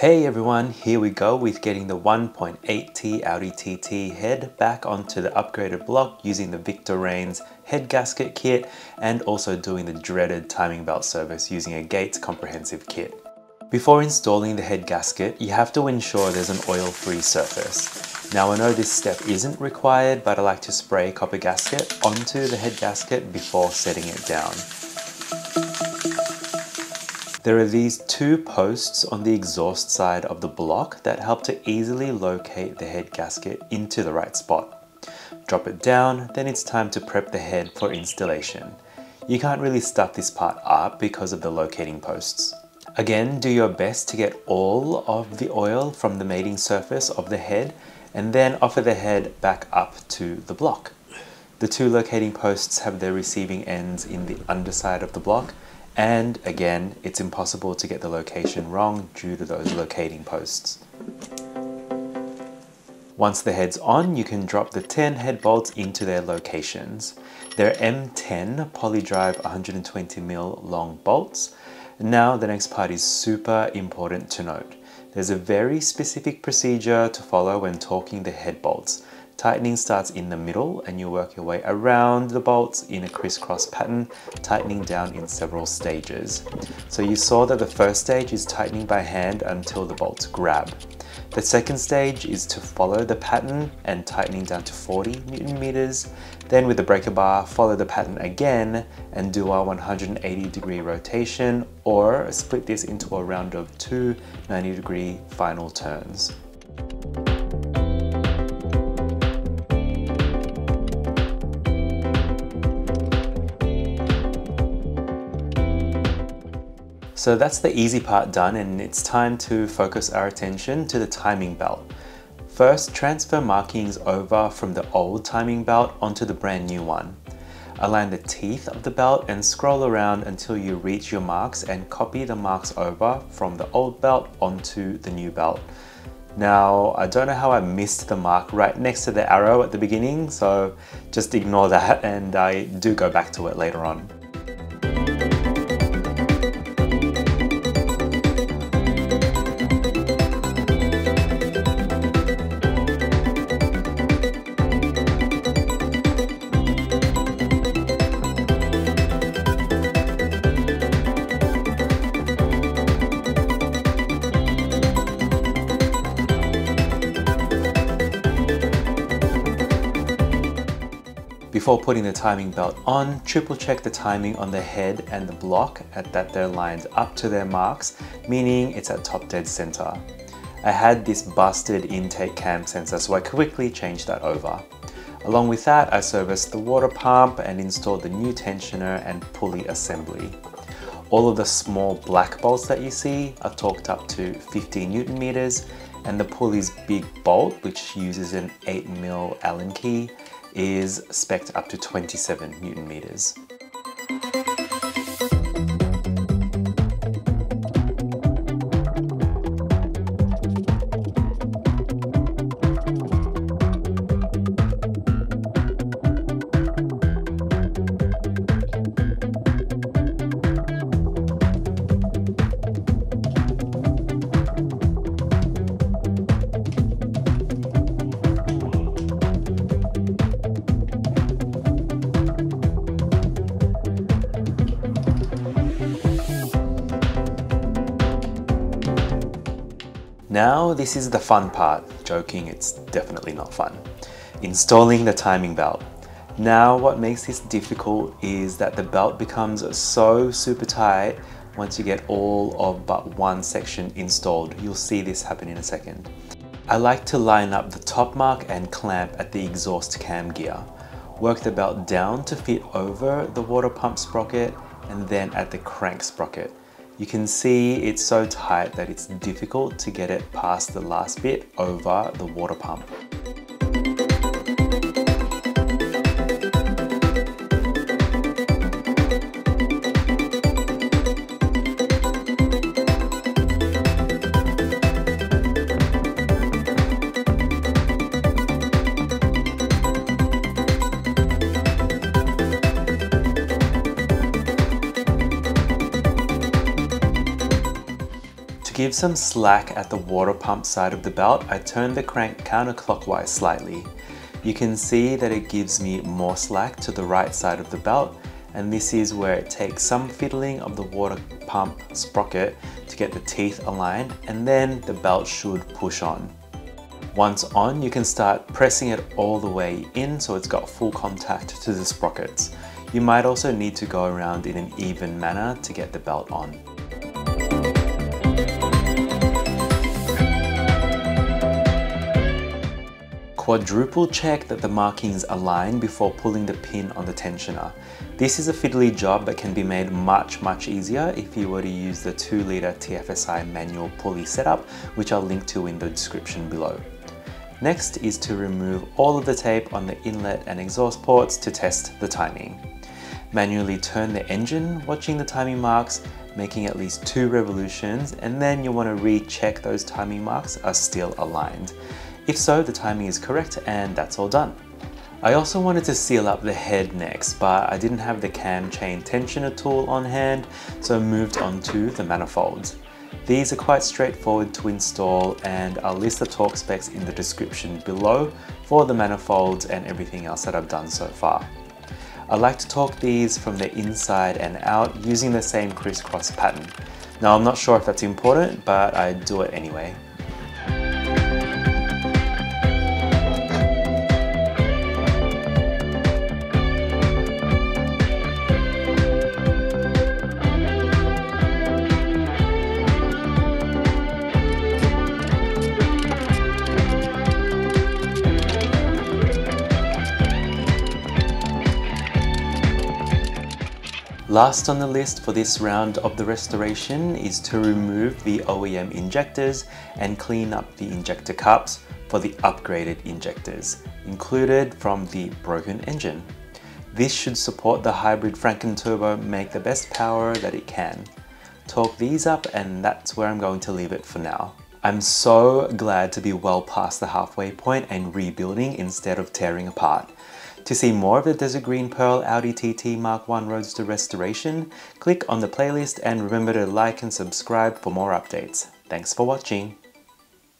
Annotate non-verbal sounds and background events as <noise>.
Hey everyone, here we go with getting the 1.8T Audi TT head back onto the upgraded block using the Victor Reinz head gasket kit and also doing the dreaded timing belt service using a Gates comprehensive kit. Before installing the head gasket, you have to ensure there's an oil-free surface. Now I know this step isn't required, but I like to spray copper gasket onto the head gasket before setting it down. There are these two posts on the exhaust side of the block that help to easily locate the head gasket into the right spot. Drop it down, then it's time to prep the head for installation. You can't really stuff this part up because of the locating posts. Again, do your best to get all of the oil from the mating surface of the head and then offer the head back up to the block. The two locating posts have their receiving ends in the underside of the block and again, it's impossible to get the location wrong due to those locating posts. Once the head's on, you can drop the 10 head bolts into their locations. They're M10 Polydrive 120mm long bolts. Now the next part is super important to note. There's a very specific procedure to follow when torquing the head bolts. Tightening starts in the middle and you work your way around the bolts in a crisscross pattern, tightening down in several stages. So you saw that the first stage is tightening by hand until the bolts grab. The second stage is to follow the pattern and tightening down to 40 newton meters. Then with the breaker bar, follow the pattern again and do a 180 degree rotation or split this into a round of two 90 degree final turns. So that's the easy part done and it's time to focus our attention to the timing belt. First, transfer markings over from the old timing belt onto the brand new one. Align the teeth of the belt and scroll around until you reach your marks and copy the marks over from the old belt onto the new belt. Now, I don't know how I missed the mark right next to the arrow at the beginning, so just ignore <laughs> that and I do go back to it later on. Before putting the timing belt on, triple check the timing on the head and the block at that they're lined up to their marks, meaning it's at top dead center. I had this busted intake cam sensor so I quickly changed that over. Along with that, I serviced the water pump and installed the new tensioner and pulley assembly. All of the small black bolts that you see are torqued up to 50 newton meters and the pulley's big bolt, which uses an 8mm Allen key, is spec'd up to 27 newton meters. Now this is the fun part. Joking, it's definitely not fun. Installing the timing belt. Now what makes this difficult is that the belt becomes so super tight once you get all of but one section installed. You'll see this happen in a second. I like to line up the top mark and clamp at the exhaust cam gear. Work the belt down to fit over the water pump sprocket and then at the crank sprocket. You can see it's so tight that it's difficult to get it past the last bit over the water pump. Give some slack at the water pump side of the belt, I turn the crank counterclockwise slightly. You can see that it gives me more slack to the right side of the belt and this is where it takes some fiddling of the water pump sprocket to get the teeth aligned and then the belt should push on. Once on, you can start pressing it all the way in so it's got full contact to the sprockets. You might also need to go around in an even manner to get the belt on. Quadruple check that the markings align before pulling the pin on the tensioner. This is a fiddly job but can be made much much easier if you were to use the 2 litre TFSI manual pulley setup which I'll link to in the description below. Next is to remove all of the tape on the inlet and exhaust ports to test the timing. Manually turn the engine, watching the timing marks, making at least two revolutions, and then you want to recheck those timing marks are still aligned. If so, the timing is correct and that's all done. I also wanted to seal up the head next, but I didn't have the cam chain tensioner tool on hand, so I moved on to the manifolds. These are quite straightforward to install and I'll list the torque specs in the description below for the manifolds and everything else that I've done so far. I like to torque these from the inside and out using the same crisscross pattern. Now I'm not sure if that's important, but I do it anyway. Last on the list for this round of the restoration is to remove the OEM injectors and clean up the injector cups for the upgraded injectors, included from the broken engine. This should support the hybrid Franken Turbo make the best power that it can. Torque these up and that's where I'm going to leave it for now. I'm so glad to be well past the halfway point and rebuilding instead of tearing apart. To see more of the Desert Green Pearl Audi TT Mark 1 Roadster restoration, click on the playlist and remember to like and subscribe for more updates. Thanks for watching.